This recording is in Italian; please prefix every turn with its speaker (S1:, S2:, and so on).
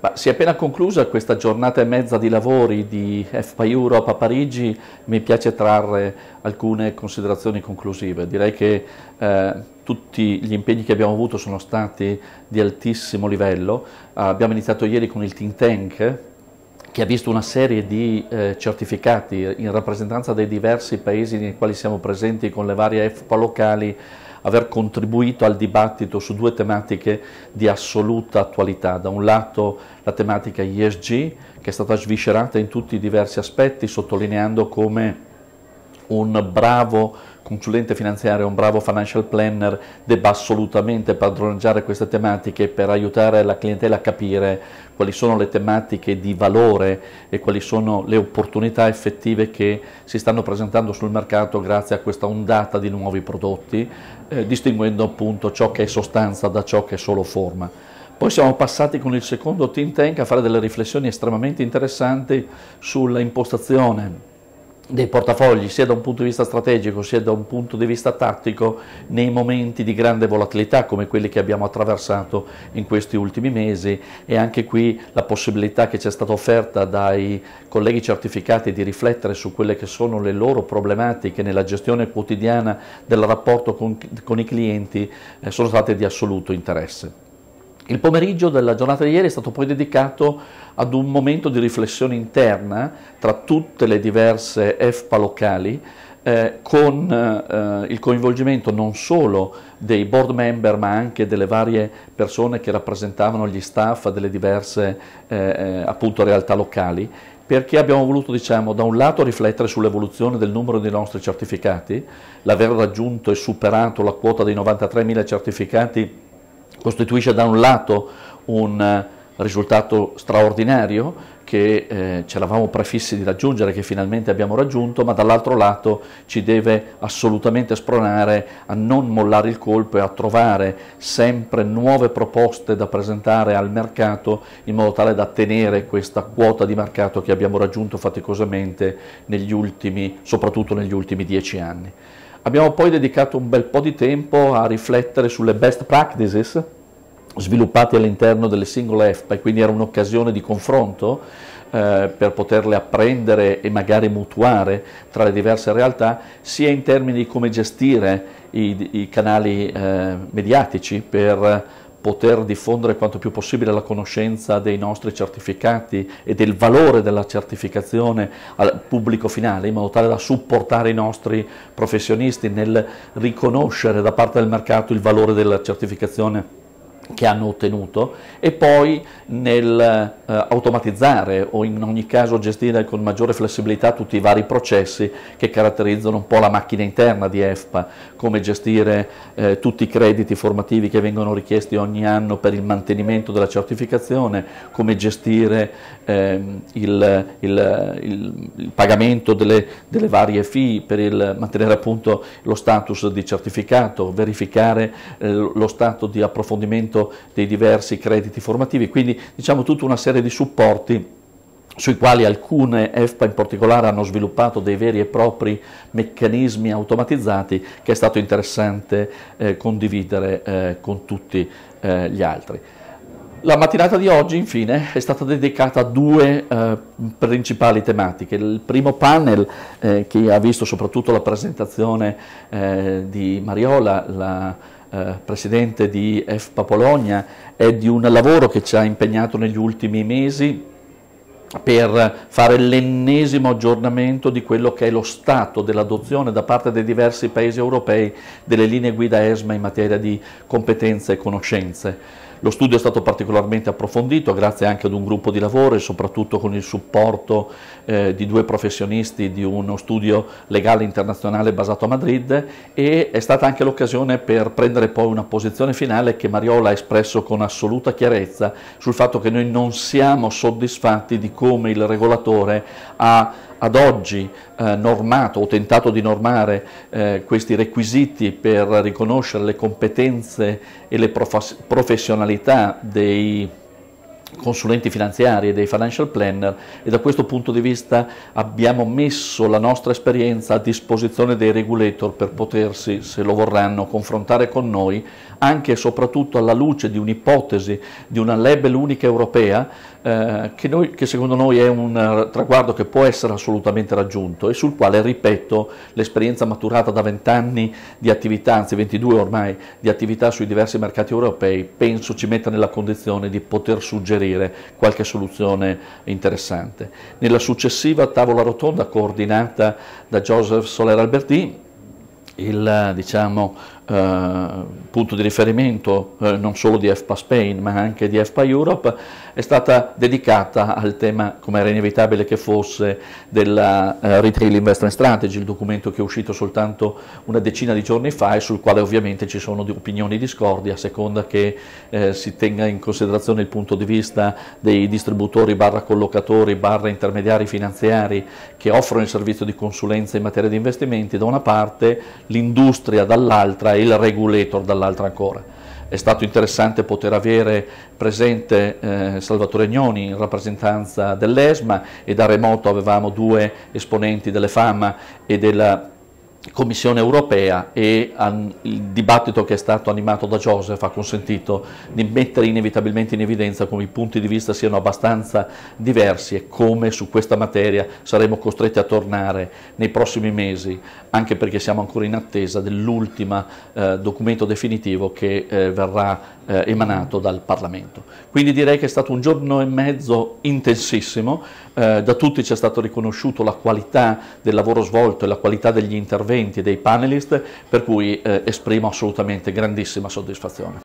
S1: Ma si è appena conclusa questa giornata e mezza di lavori di FPA Europe a Parigi, mi piace trarre alcune considerazioni conclusive. Direi che eh, tutti gli impegni che abbiamo avuto sono stati di altissimo livello. abbiamo iniziato ieri con il think tank che ha visto una serie di eh, certificati in rappresentanza dei diversi paesi nei quali siamo presenti con le varie FPA locali aver contribuito al dibattito su due tematiche di assoluta attualità. Da un lato la tematica ESG, che è stata sviscerata in tutti i diversi aspetti, sottolineando come un bravo consulente finanziario, un bravo financial planner debba assolutamente padroneggiare queste tematiche per aiutare la clientela a capire quali sono le tematiche di valore e quali sono le opportunità effettive che si stanno presentando sul mercato grazie a questa ondata di nuovi prodotti, eh, distinguendo appunto ciò che è sostanza da ciò che è solo forma. Poi siamo passati con il secondo think tank a fare delle riflessioni estremamente interessanti sulla impostazione dei portafogli sia da un punto di vista strategico sia da un punto di vista tattico nei momenti di grande volatilità come quelli che abbiamo attraversato in questi ultimi mesi e anche qui la possibilità che ci è stata offerta dai colleghi certificati di riflettere su quelle che sono le loro problematiche nella gestione quotidiana del rapporto con, con i clienti eh, sono state di assoluto interesse. Il pomeriggio della giornata di ieri è stato poi dedicato ad un momento di riflessione interna tra tutte le diverse EFPA locali eh, con eh, il coinvolgimento non solo dei board member ma anche delle varie persone che rappresentavano gli staff delle diverse eh, eh appunto, realtà locali perché abbiamo voluto diciamo, da un lato riflettere sull'evoluzione del numero dei nostri certificati, l'aver raggiunto e superato la quota dei 93.000 certificati costituisce da un lato un eh, risultato straordinario che eh, ci eravamo prefissi di raggiungere, che finalmente abbiamo raggiunto, ma dall'altro lato ci deve assolutamente spronare a non mollare il colpo e a trovare sempre nuove proposte da presentare al mercato in modo tale da tenere questa quota di mercato che abbiamo raggiunto faticosamente negli ultimi, soprattutto negli ultimi dieci anni. Abbiamo poi dedicato un bel po' di tempo a riflettere sulle best practices sviluppate all'interno delle singole EFPA e quindi era un'occasione di confronto eh, per poterle apprendere e magari mutuare tra le diverse realtà, sia in termini di come gestire i, i canali eh, mediatici per poter diffondere quanto più possibile la conoscenza dei nostri certificati e del valore della certificazione al pubblico finale, in modo tale da supportare i nostri professionisti nel riconoscere da parte del mercato il valore della certificazione che hanno ottenuto e poi nel eh, automatizzare o in ogni caso gestire con maggiore flessibilità tutti i vari processi che caratterizzano un po' la macchina interna di EFPA, come gestire eh, tutti i crediti formativi che vengono richiesti ogni anno per il mantenimento della certificazione, come gestire eh, il, il, il, il, pagamento delle, delle, varie fee per mantenere appunto lo status di certificato, verificare eh, lo stato di approfondimento dei diversi crediti formativi, quindi diciamo tutta una serie di supporti sui quali alcune EFPA in particolare hanno sviluppato dei veri e propri meccanismi automatizzati che è stato interessante eh, condividere eh, con tutti eh, gli altri. La mattinata di oggi, infine, è stata dedicata a due eh, principali tematiche. Il primo panel, eh, che ha visto soprattutto la presentazione eh, di Mariola, la eh, presidente di EFPA Polonia, è di un lavoro che ci ha impegnato negli ultimi mesi per fare l'ennesimo aggiornamento di quello che è lo stato dell'adozione da parte dei diversi paesi europei delle linee guida ESMA in materia di competenze e conoscenze. Lo studio è stato particolarmente approfondito grazie anche ad un gruppo di lavoro e soprattutto con il supporto eh, di due professionisti di uno studio legale internazionale basato a Madrid e è stata anche l'occasione per prendere poi una posizione finale che Mariola ha espresso con assoluta chiarezza sul fatto che noi non siamo soddisfatti di come il regolatore ha ad oggi eh, normato o tentato di normare eh, questi requisiti per riconoscere le competenze e le professionalità dei consulenti finanziari e dei financial planner e da questo punto di vista abbiamo messo la nostra esperienza a disposizione dei regulator per potersi, se lo vorranno, confrontare con noi anche e soprattutto alla luce di un'ipotesi di una label unica europea eh, che, noi, che, secondo noi è un traguardo che può essere assolutamente raggiunto e sul quale, ripeto, l'esperienza maturata da 20 anni di attività, anzi 22 ormai, di attività sui diversi mercati europei, penso ci metta nella condizione di poter suggerire qualche soluzione interessante. Nella successiva tavola rotonda coordinata da Joseph Soler Alberti, il diciamo, punto di riferimento eh, non solo di FPA Spain ma anche di FPA Europe, è stata dedicata al tema, come era inevitabile che fosse, della eh, Retail Investment Strategy, il documento che è uscito soltanto una decina di giorni fa e sul quale ovviamente ci sono opinioni discordi a seconda che eh, si tenga in considerazione il punto di vista dei distributori barra collocatori barra intermediari finanziari che offrono il servizio di consulenza in materia di investimenti. Da una parte, l'industria dall'altra il regulator dall'altra ancora. È stato interessante poter avere presente eh, Salvatore Gnoni in rappresentanza dell'ESMA e da remoto avevamo due esponenti delle FAMA e della Commissione europea e il dibattito che è stato animato da Joseph ha consentito di mettere inevitabilmente in evidenza come i punti di vista siano abbastanza diversi e come su questa materia saremo costretti a tornare nei prossimi mesi, anche perché siamo ancora in attesa dell'ultimo eh, documento definitivo che eh, verrà eh, emanato dal Parlamento. Quindi direi che è stato un giorno e mezzo intensissimo, eh, da tutti ci è stato riconosciuto la qualità del lavoro svolto e la qualità degli interventi dei panelist, per cui eh, esprimo assolutamente grandissima soddisfazione.